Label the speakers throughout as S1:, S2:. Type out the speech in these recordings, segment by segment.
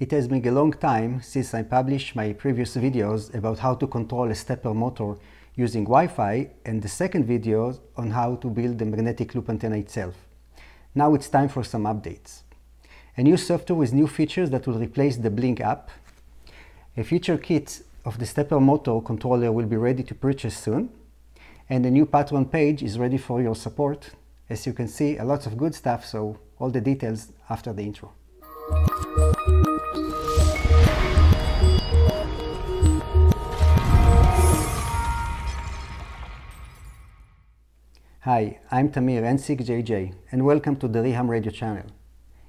S1: It has been a long time since I published my previous videos about how to control a stepper motor using Wi-Fi and the second video on how to build the magnetic loop antenna itself. Now it's time for some updates. A new software with new features that will replace the Blynk app. A feature kit of the stepper motor controller will be ready to purchase soon. And a new Patreon page is ready for your support. As you can see, a lot of good stuff, so all the details after the intro. Hi, I'm Tamir N6JJ and welcome to the Reham Radio channel.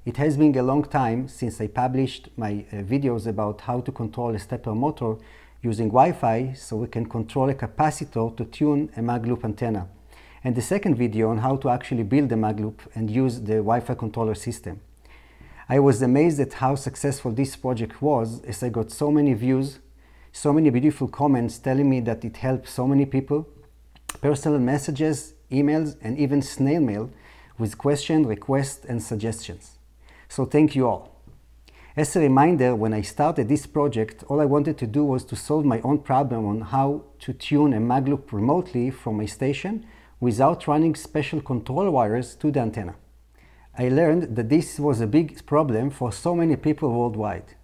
S1: It has been a long time since I published my uh, videos about how to control a stepper motor using Wi-Fi so we can control a capacitor to tune a mag loop antenna and the second video on how to actually build a mag loop and use the Wi-Fi controller system. I was amazed at how successful this project was as I got so many views, so many beautiful comments telling me that it helped so many people, personal messages, emails, and even snail mail with questions, requests, and suggestions. So thank you all. As a reminder, when I started this project, all I wanted to do was to solve my own problem on how to tune a magloop remotely from my station without running special control wires to the antenna. I learned that this was a big problem for so many people worldwide.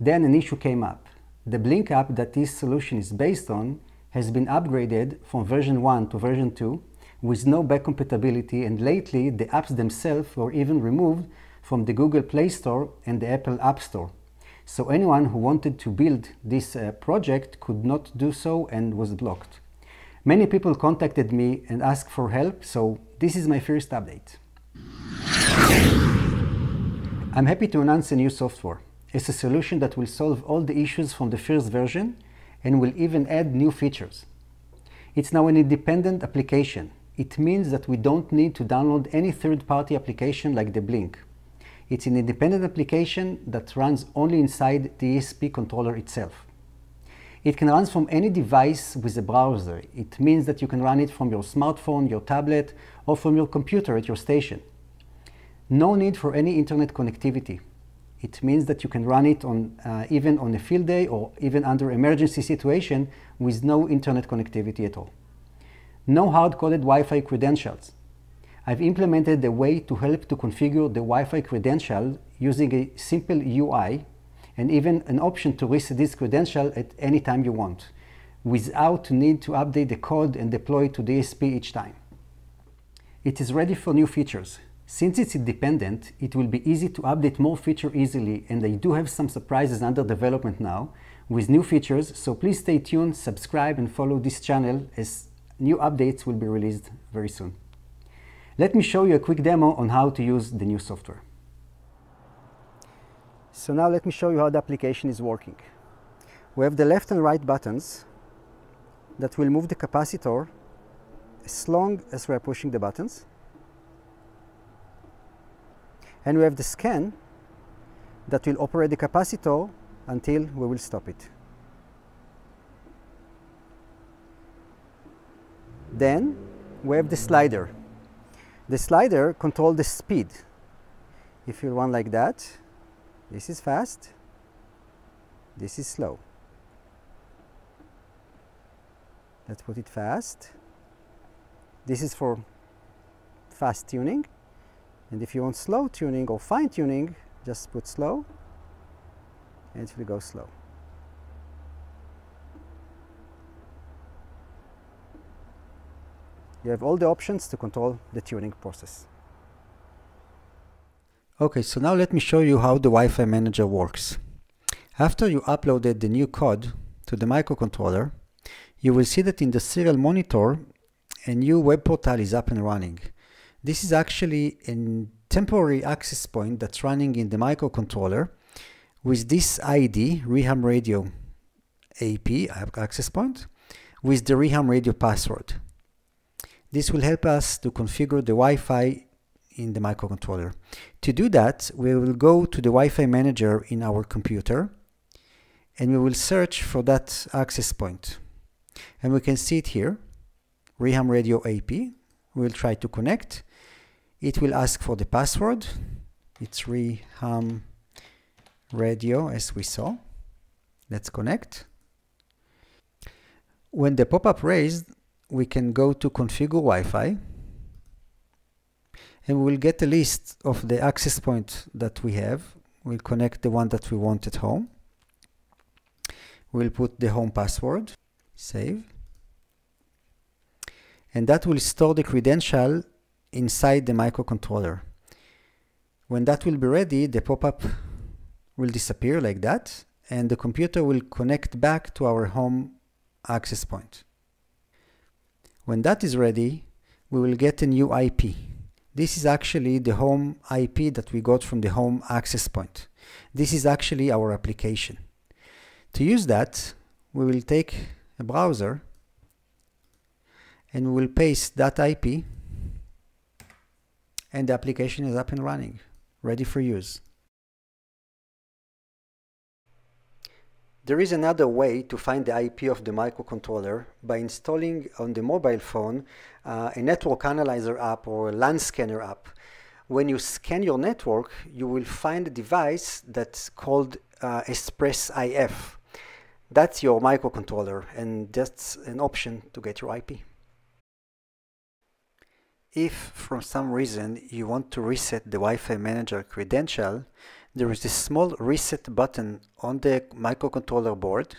S1: Then an issue came up. The Blynk app that this solution is based on has been upgraded from version 1 to version 2 with no back compatibility and lately the apps themselves were even removed from the Google Play Store and the Apple App Store. So anyone who wanted to build this uh, project could not do so and was blocked. Many people contacted me and asked for help, so this is my first update. I'm happy to announce a new software. It's a solution that will solve all the issues from the first version and will even add new features. It's now an independent application it means that we don't need to download any third-party application like the Blynk. It's an independent application that runs only inside the ESP controller itself. It can run from any device with a browser. It means that you can run it from your smartphone, your tablet, or from your computer at your station. No need for any internet connectivity. It means that you can run it on, uh, even on a field day or even under emergency situation with no internet connectivity at all no hard-coded Wi-Fi credentials. I've implemented a way to help to configure the Wi-Fi credential using a simple UI and even an option to reset this credential at any time you want without need to update the code and deploy to the each time. It is ready for new features. Since it's independent, it will be easy to update more features easily and I do have some surprises under development now with new features, so please stay tuned, subscribe and follow this channel as new updates will be released very soon. Let me show you a quick demo on how to use the new software. So now let me show you how the application is working. We have the left and right buttons that will move the capacitor as long as we are pushing the buttons. And we have the scan that will operate the capacitor until we will stop it. Then we have the slider. The slider controls the speed. If you run like that, this is fast, this is slow. Let's put it fast. This is for fast tuning. And if you want slow tuning or fine tuning, just put slow and it will go slow. You have all the options to control the tuning process. Okay, so now let me show you how the Wi-Fi manager works. After you uploaded the new code to the microcontroller, you will see that in the serial monitor, a new web portal is up and running. This is actually a temporary access point that's running in the microcontroller with this ID, Reham Radio AP access point, with the Reham Radio password. This will help us to configure the Wi-Fi in the microcontroller. To do that, we will go to the Wi-Fi manager in our computer and we will search for that access point. And we can see it here, Reham Radio AP. We will try to connect. It will ask for the password. It's Reham radio as we saw. Let's connect. When the pop-up raised, we can go to configure Wi-Fi and we'll get a list of the access point that we have. We'll connect the one that we want at home. We'll put the home password, save. And that will store the credential inside the microcontroller. When that will be ready, the pop-up will disappear like that, and the computer will connect back to our home access point. When that is ready, we will get a new IP. This is actually the home IP that we got from the home access point. This is actually our application. To use that, we will take a browser and we will paste that IP and the application is up and running, ready for use. There is another way to find the IP of the microcontroller by installing on the mobile phone uh, a network analyzer app or a LAN scanner app. When you scan your network, you will find a device that's called uh, Espressif. That's your microcontroller and that's an option to get your IP. If for some reason you want to reset the Wi-Fi manager credential, there is this small reset button on the microcontroller board.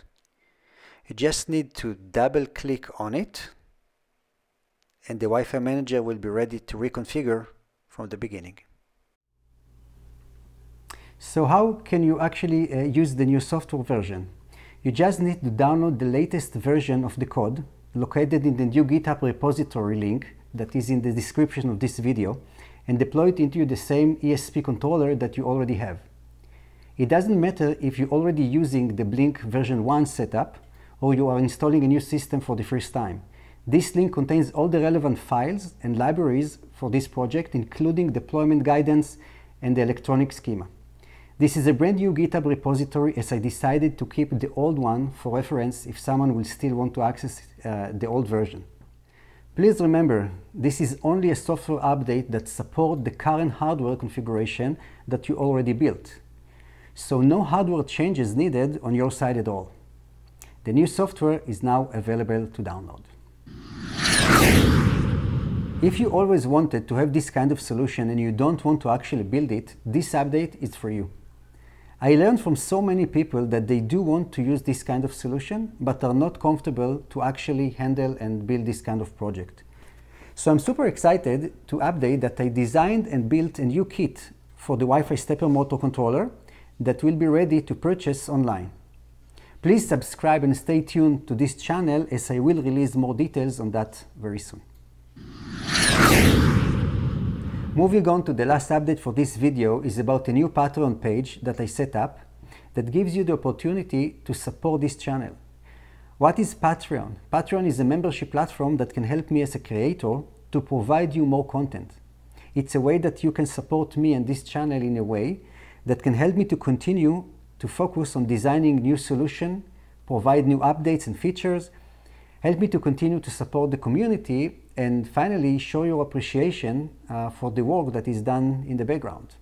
S1: You just need to double click on it and the Wi-Fi manager will be ready to reconfigure from the beginning. So how can you actually uh, use the new software version? You just need to download the latest version of the code located in the new GitHub repository link that is in the description of this video and deploy it into the same ESP controller that you already have. It doesn't matter if you're already using the Blynk version 1 setup or you are installing a new system for the first time. This link contains all the relevant files and libraries for this project, including deployment guidance and the electronic schema. This is a brand new GitHub repository as I decided to keep the old one for reference if someone will still want to access uh, the old version. Please remember, this is only a software update that supports the current hardware configuration that you already built. So no hardware changes needed on your side at all. The new software is now available to download. If you always wanted to have this kind of solution and you don't want to actually build it, this update is for you. I learned from so many people that they do want to use this kind of solution, but are not comfortable to actually handle and build this kind of project. So I'm super excited to update that I designed and built a new kit for the Wi-Fi stepper motor controller that will be ready to purchase online. Please subscribe and stay tuned to this channel as I will release more details on that very soon. Moving on to the last update for this video is about a new Patreon page that I set up that gives you the opportunity to support this channel. What is Patreon? Patreon is a membership platform that can help me as a creator to provide you more content. It's a way that you can support me and this channel in a way that can help me to continue to focus on designing new solutions, provide new updates and features, help me to continue to support the community and finally show your appreciation uh, for the work that is done in the background.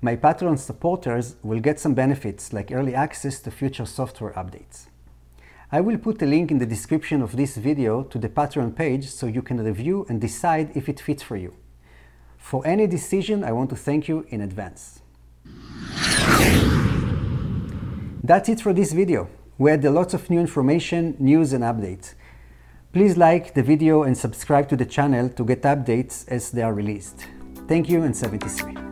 S1: My Patreon supporters will get some benefits like early access to future software updates. I will put a link in the description of this video to the Patreon page so you can review and decide if it fits for you. For any decision, I want to thank you in advance. That's it for this video. We had lots of new information, news and updates. Please like the video and subscribe to the channel to get updates as they are released. Thank you and 73.